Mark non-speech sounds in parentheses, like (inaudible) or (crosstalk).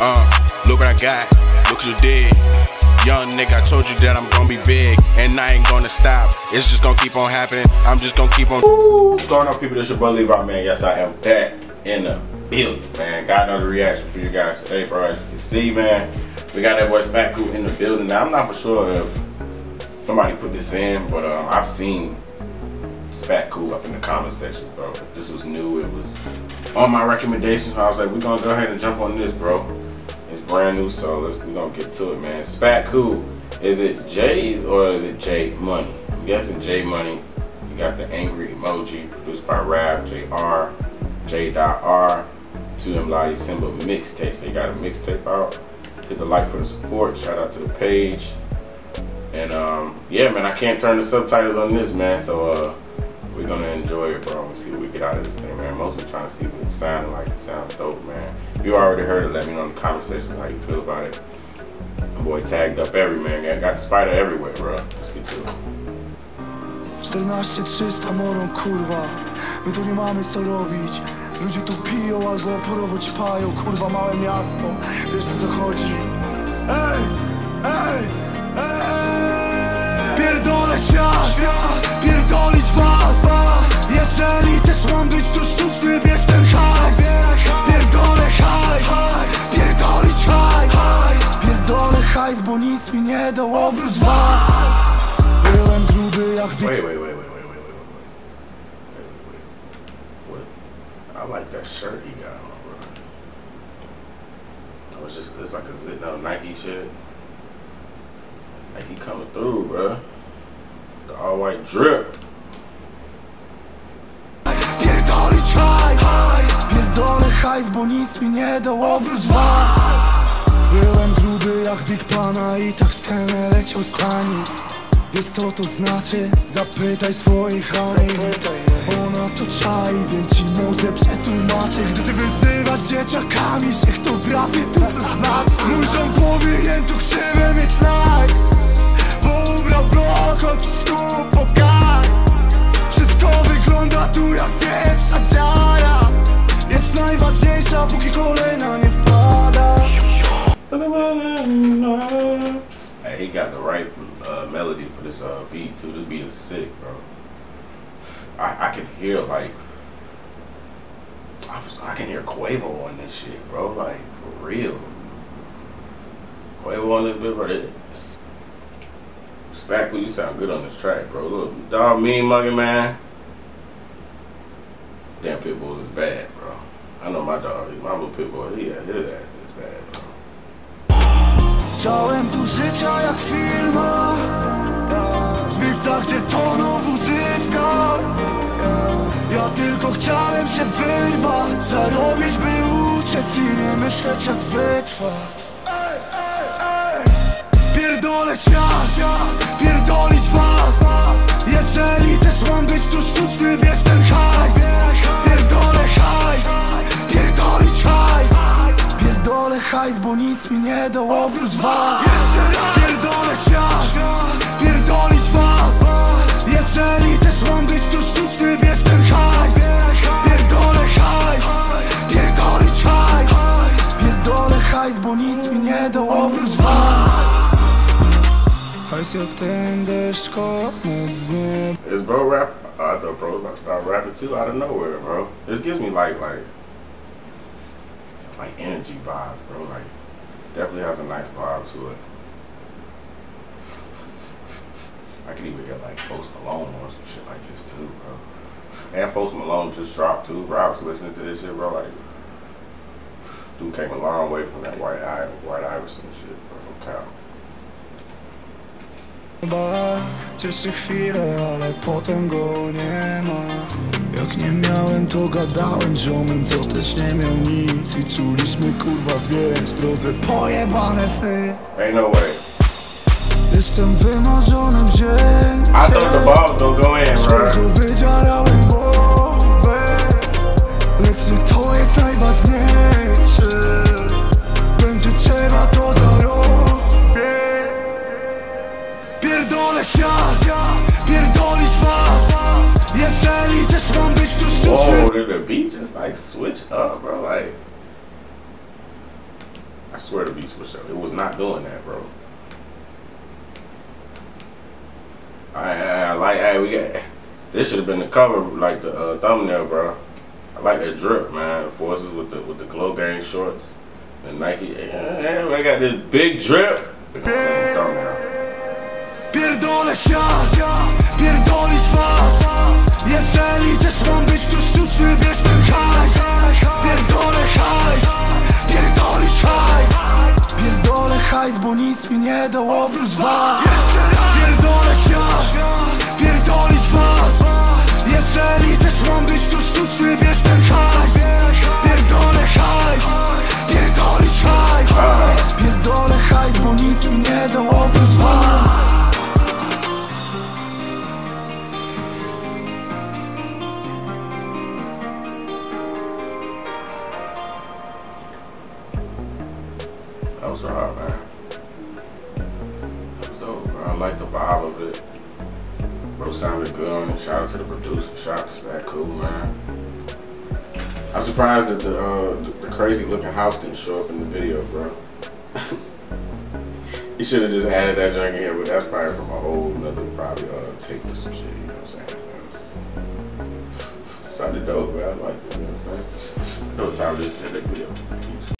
uh, look what I got. Look what you did. Young nigga, I told you that I'm gonna be big, and I ain't gonna stop. It's just gonna keep on happening. I'm just gonna keep on. What's going on, people? This your boy Levi, man. Yes, I am back in the building, man. Got another reaction for you guys today, bro. As you can see, man, we got that boy Szpaku in the building. Now, I'm not for sure if somebody put this in, but um, I've seen Szpaku up in the comment section, bro. This was new. It was on my recommendation. I was like, we're gonna go ahead and jump on this, bro. It's brand new, so let's we gonna get to it, man. Szpaku. Is it J's or is it J Money? I'm guessing J Money. You got the angry emoji produced by Rap JR, J.R. To them Lottie Simba mixtape. So you got a mixtape out. Hit the like for the support. Shout out to the page. And um, yeah, man, I can't turn the subtitles on this, man. So uh, we're gonna enjoy it, bro. We'll see what we get out of this thing, man. Mostly trying to see what it sounds like. It sounds dope, man. If you already heard it, let me know in the comment section how you feel about it. My boy tagged up every man. Got, got the spider everywhere, bro. Let's get to it. 14 300 morą kurwa mamy co robić Ludzie tu piją albo oporowo ćpają Kurwa małe miasto Wiesz co chodzi ej, ej Pierdolę świat, pierdolić was Jeżeli też mam być tu sztuczny, bierz ten hajs Pierdolę hajs, pierdolić hajs Pierdolę hajs, bo nic mi nie dał oprócz was Byłem gruby jak... Wait, wait, wait, wait. I like that shirt he got on, bro. I was just, it's like a, zit know, Nike shit. Nike coming through, bro. White drip. Pierdolić hajs Pierdolę hajs, bo nic mi nie dał oprócz Byłem gruby jak Big Pana i tak scenę leciał z tanic Wiesz co to znaczy? Zapytaj swojej Hani Ona to czai, więc ci może przetłumaczę. Gdy ty wyzywasz dzieciakami, że kto w rapie to co znaczy póki nie wpada Hey, he got the right uh, melody for this uh, beat too. This beat is sick, bro. I, I can hear like I, I can hear Quavo on this shit, bro. Like for real. Quavo on this bit, bro. It, Szpaku, you sound good on this track, bro. Look, dog, mean mugging man. Damn, Pitbulls is bad. I know my dog, my little Pitbull, he yeah, his ass is bad, bro. Chciałem tu życia jak w filmach Z miejsca, gdzie toną w używkach Ja tylko chciałem się wyrwać Zarobić, by uciec i nie myśleć jak wytrwać. Pierdolę świat, pierdolić was. Jeżeli też mam być tu sztuczny, bierz hajs, bo nic mi nie dał oprócz was. Pierdolę świat, pierdolić was. Jeżeli też mam być tu sztuczny, bierz ten hajs. Pierdolę hajs, pierdolić hajs. Pierdolę hajs, bo nic mi nie dał oprócz was. Hajs jak ten deszcz koniec z nieba Is bro rap? I thought bro was about start rapping too out of nowhere, bro. This gives me like like like energy vibes, bro. Like definitely has a nice vibe to it. (laughs) I could even get like Post Malone or some shit like this too, bro. And Post Malone just dropped too, bro. I was listening to this shit, bro. Like, dude came a long way from that White I White Iverson shit, bro. No. Chyba cieszy chwilę, ale potem go nie ma Jak nie miałem to gadałem ziomem, co też nie miał nic I czuliśmy kurwa wiesz, drodze pojebane sny Ain't no way. Jestem wymarzonym ziemcem I thought the balls don't go in, bro. Człowieku wydziarałem głowę Lecz to jest najważniejsze Whoa, did the beat just like switch up, bro? Like, I swear the beat switched up. It was not doing that, bro. I, I like, hey, we got. This should have been the cover, like the uh, thumbnail, bro. I like that drip, man. Forces with the with the glow gang shorts, the Nike. Yeah, I got this big drip. Pierdolę świat, pierdolić was That was hard, man. That was dope. I like the vibe of it. Bro sounded good on it. Shout out to the producer. Shout out to Cool, man. I'm surprised that the, uh, the crazy looking house didn't show up in the video, bro. (laughs) he should have just added that junk in here, but that's probably from a whole nother probably uh, take or some shit, you know what I'm saying? Sounded dope, man. I like it, you know what I'm saying? No time to send that video.